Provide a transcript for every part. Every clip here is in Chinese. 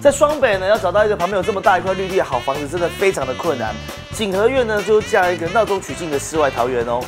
在双北呢，要找到一个旁边有这么大一块绿地的好房子，真的非常的困难。景和苑呢，就是这样一个闹中取静的世外桃源哦。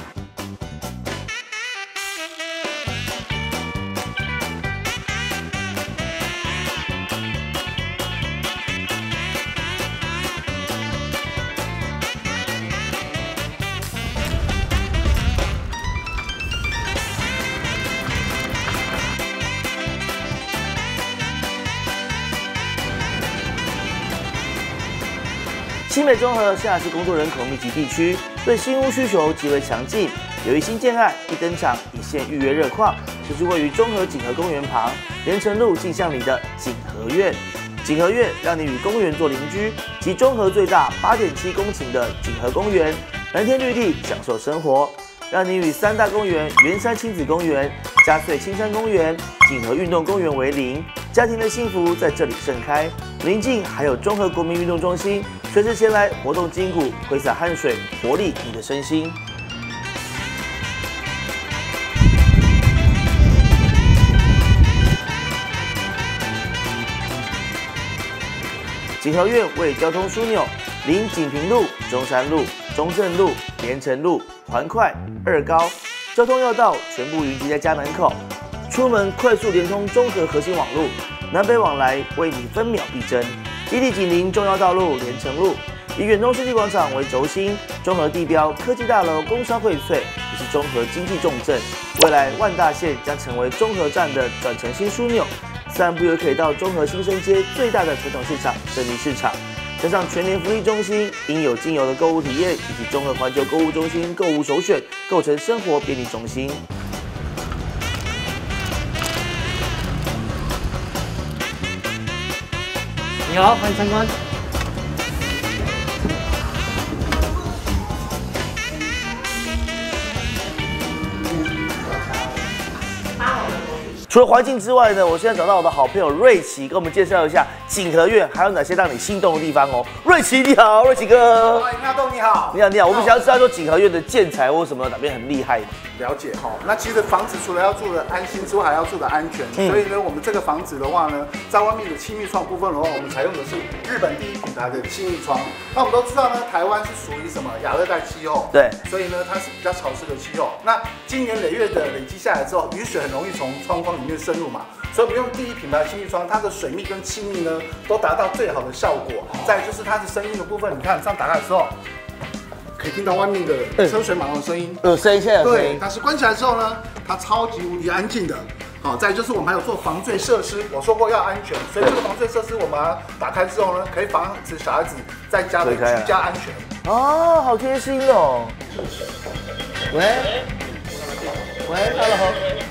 新北中和现在是工作人口密集地区，对新屋需求极为强劲。有一新建案一登场，一线预约热况，就是位于中和景和公园旁连城路镜像里的景和苑。景和苑让你与公园做邻居，集中和最大八点七公顷的景和公园，蓝天绿地享受生活，让你与三大公园圆山亲子公园、嘉穗青山公园、景和运动公园为邻，家庭的幸福在这里盛开。邻近还有中和国民运动中心。随时前来活动筋骨，挥洒汗水，活力你的身心。景和苑为交通枢纽，临景平路、中山路、中正路、连城路、环快、二高，交通要道全部云集在家门口。出门快速连通中和核心网路，南北往来为你分秒必争。基地紧邻重要道路连城路，以远东世纪广场为轴心，综合地标科技大楼、工商荟萃，也是综合经济重镇。未来万大线将成为综合站的转乘新枢纽，散步也可以到综合新生街最大的传统市场胜利市场，加上全年福利中心、应有尽有的购物体验，以及综合环球购物中心购物首选，构成生活便利中心。你好，欢迎参观。除了环境之外呢，我现在找到我的好朋友瑞奇，跟我们介绍一下景和苑还有哪些让你心动的地方哦。瑞奇你好，瑞奇哥。欢迎阿栋你好。你好你好，我们想要知道说景和苑的建材或什么哪边很厉害。了解哈，那其实房子除了要住的安心之外，还要住的安全。所以呢，我们这个房子的话呢，在外面的气密窗部分的话，我们采用的是日本第一品牌的气密窗。那我们都知道呢，台湾是属于什么亚热带气候？对。所以呢，它是比较潮湿的气候。那经年累月的累积下来之后，雨水很容易从窗框里面渗入嘛。所以我们用第一品牌气密窗，它的水密跟气密呢，都达到最好的效果。再就是它的声音的部分，你看这样打开的时候。可以听到外面的车水马龙的声音，有声音，现在有声音。但是关起来之后呢，它超级无敌安静的。好，再就是我们还有做防坠设施，我说过要安全，所以这个防坠设施我们打开之后呢，可以防止小孩子在家的居家安全。哦，好贴心哦。喂，喂，Hello，好。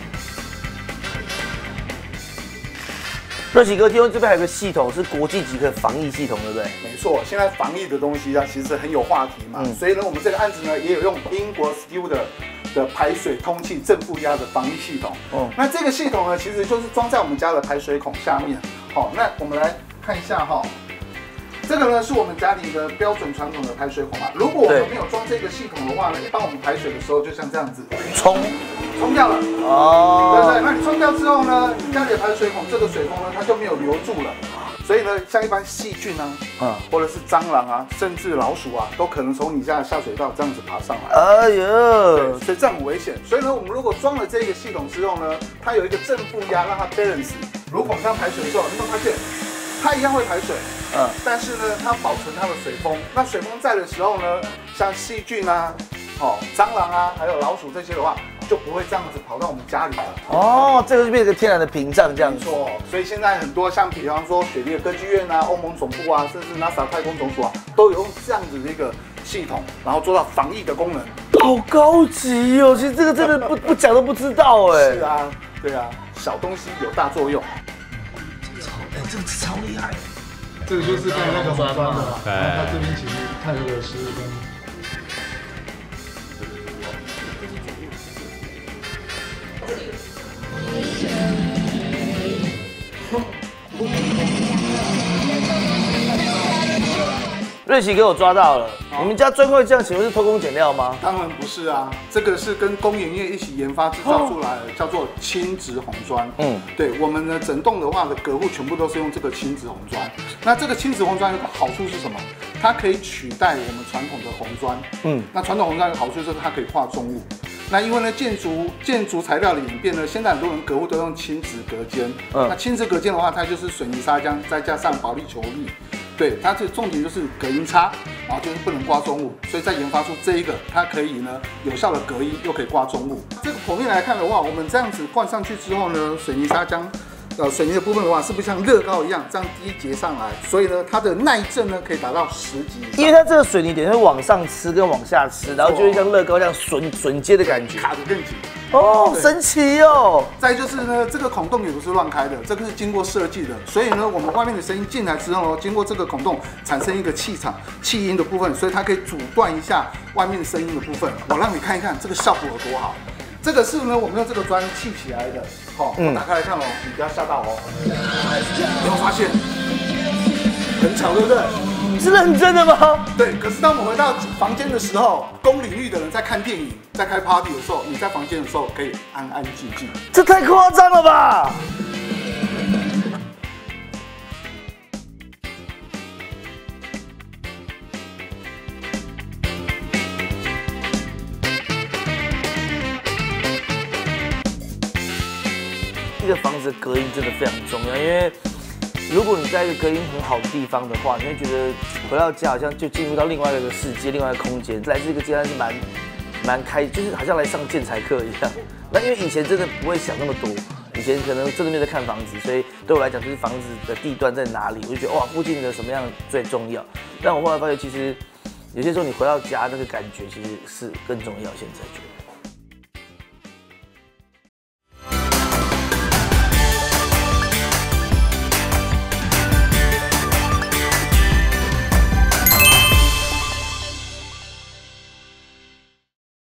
瑞奇哥，听说这边还有个系统是国际级的防疫系统，对不对？没错，现在防疫的东西啊，其实很有话题嘛。所以呢，我们这个案子呢，也有用英国 Studer 的排水通气正负压的防疫系统。哦，那这个系统呢，其实就是装在我们家的排水孔下面。好，那我们来看一下哈，这个呢是我们家里的标准传统的排水孔啊。如果我们没有装这个系统的话呢，一般我们排水的时候就像这样子冲。冲掉了哦，对不对？那你冲掉之后呢？你排水孔这个水风呢，它就没有留住了。所以呢，像一般细菌啊，啊，或者是蟑螂啊，甚至老鼠啊，都可能从你家的下水道这样子爬上来。哎呦，所以这样很危险。所以呢，我们如果装了这个系统之后呢，它有一个正负压让它 balance。如果我们这样排水的时候，你会发现它一样会排水，嗯，但是呢，它保存它的水风。那水风在的时候呢，像细菌啊，哦，蟑螂啊，还有老鼠这些的话。就不会这样子跑到我们家里了哦，这个就变成天然的屏障这样子。错，所以现在很多像比方说雪梨的歌剧院啊、欧盟总部啊，甚至 NASA 太空总署啊，都有用这样子的一个系统，然后做到防疫的功能。好高级哦！其实这个真的不不讲都不知道哎。是啊，对啊，小东西有大作用。超，哎，这个超厉害。这个就是在那个砖的，然后它这边其实看这个是跟。瑞奇给我抓到了，你们家砖块酱请问是偷工减料吗？当然不是啊，这个是跟工研业一起研发制造出来的，叫做轻质红砖。嗯，对，我们的整栋的话的隔户全部都是用这个轻质红砖。那这个轻质红砖有个好处是什么？它可以取代我们传统的红砖。嗯，那传统红砖的好处就是它可以化重物。那因为呢，建筑建筑材料的演变呢，现在很多人隔户都用轻质隔间。嗯，那轻质隔间的话，它就是水泥砂浆再加上保利球粒。对，它这重点就是隔音差，然后就是不能挂重物，所以在研发出这一个，它可以呢有效的隔音，又可以挂重物。这个剖面来看的话，我们这样子灌上去之后呢，水泥砂浆。呃，水泥的部分的话，是不是像乐高一样这样低结上来？所以呢，它的耐震呢可以达到十级。因为它这个水泥点是往上吃跟往下吃，然后就会像乐高这样榫榫接的感觉，卡得更紧。哦，神奇哦！再就是呢，这个孔洞也不是乱开的，这个是经过设计的。所以呢，我们外面的声音进来之后，经过这个孔洞产生一个气场、气音的部分，所以它可以阻断一下外面声音的部分。我让你看一看这个效果有多好。这个是呢，我们用这个砖砌起来的。好，我打开来看哦，你不要吓到哦。有没有发现？很吵，对不对？是认真的吗？对。可是当我们回到房间的时候，公领域的人在看电影、在开 party 的时候，你在房间的时候可以安安静静。这太夸张了吧！个房子的隔音真的非常重要，因为如果你在一个隔音很好的地方的话，你会觉得回到家好像就进入到另外一个世界、另外一个空间。来这个阶段是蛮蛮开，就是好像来上建材课一样。那因为以前真的不会想那么多，以前可能真的没有在看房子，所以对我来讲就是房子的地段在哪里，我就觉得哇，附近的什么样最重要。但我后来发现，其实有些时候你回到家那个感觉其实是更重要。现在觉得。